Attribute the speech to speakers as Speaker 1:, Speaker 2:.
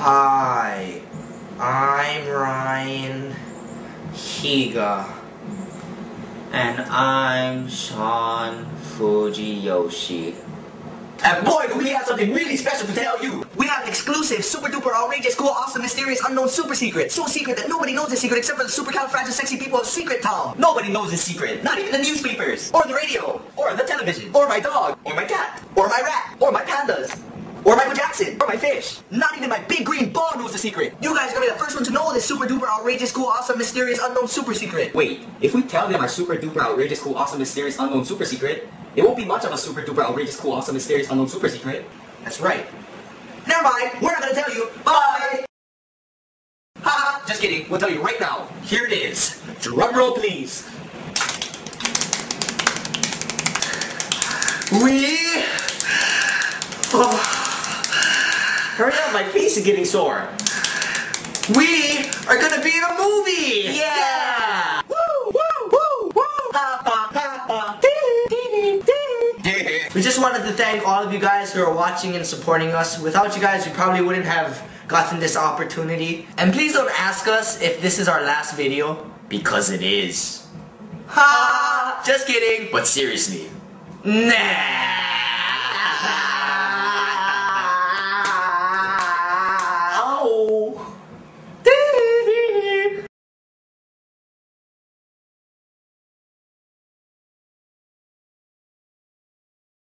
Speaker 1: Hi, I'm Ryan Higa.
Speaker 2: And I'm Sean Fujiyoshi.
Speaker 3: And boy, do we have something really special to tell you. We have an exclusive, super duper outrageous, cool, awesome, mysterious, unknown super secret. So secret that nobody knows this secret except for the supercalifragilistic people of Secret Town. Nobody knows this secret. Not even the newspapers, or the radio, or the television, or my dog, or my cat, or my rat, or my pandas. Or Michael Jackson, or my fish. Not even my big green ball knows the secret. You guys are gonna be the first one to know this super duper outrageous, cool, awesome, mysterious, unknown super secret.
Speaker 4: Wait, if we tell them our super duper outrageous, cool, awesome, mysterious, unknown super secret, it won't be much of a super duper outrageous, cool, awesome, mysterious, unknown super secret.
Speaker 3: That's right. Never mind, we're not gonna tell you. Bye! Haha, just kidding. We'll tell you right now. Here it is. Drum roll, please.
Speaker 1: We.
Speaker 2: Hurry up, my face is getting sore.
Speaker 1: we are gonna be in a movie!
Speaker 2: Yeah!
Speaker 3: Woo, woo, woo, woo! Ha, ha, ha, ha. Dee, dee, dee, dee.
Speaker 1: We just wanted to thank all of you guys who are watching and supporting us. Without you guys, we probably wouldn't have gotten this opportunity. And please don't ask us if this is our last video, because it is. Ha! Just kidding.
Speaker 2: But seriously,
Speaker 1: Nah.